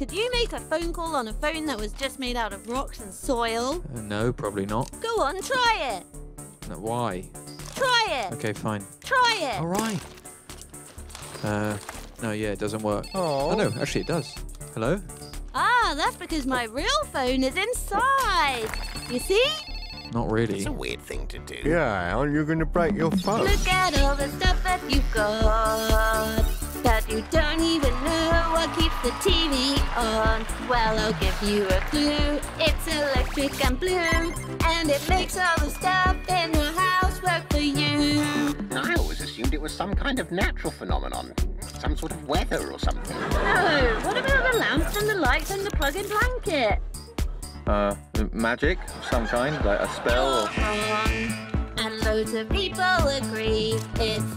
could you make a phone call on a phone that was just made out of rocks and soil? Uh, no, probably not. Go on, try it. No, why? Try it. Okay, fine. Try it. All right. Uh, no, yeah, it doesn't work. Oh. Oh, no, actually it does. Hello? Ah, that's because my real phone is inside. You see? Not really. It's a weird thing to do. Yeah, aren't you going to break your phone? Look at all the stuff that you've got. That you don't even know what keeps the TV on. Well, I'll give you a clue. It's electric and blue. And it makes all the stuff in the house work for you. I always assumed it was some kind of natural phenomenon. Some sort of weather or something. No, what about the lamps and the lights and the plug-in blanket? Uh, magic of some kind, like a spell or... And loads of people agree it's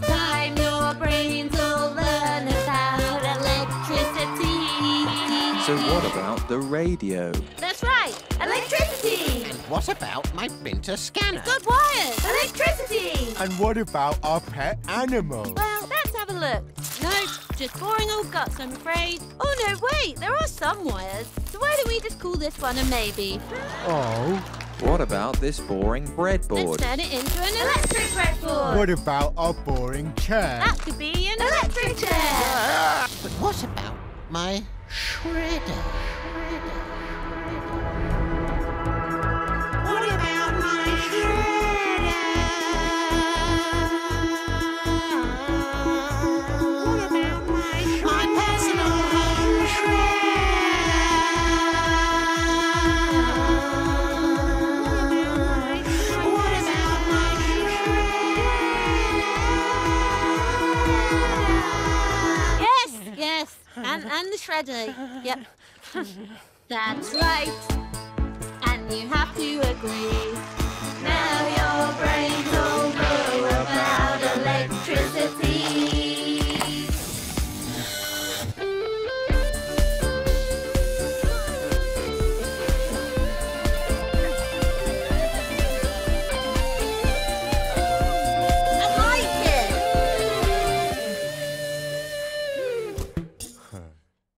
So what about the radio? That's right, electricity. And what about my printer scanner? Got wires, electricity. And what about our pet animal? Well, let's have a look. No, just boring old guts, I'm afraid. Oh no, wait, there are some wires. So why don't we just call this one a maybe? Oh, What about this boring breadboard? Let's breadboard? turn it into an electric breadboard. what about our boring chair? That could be an electric chair. But what about my shredder? What and and the shredder. Eh? Yep, that's right. And you have to agree. Now your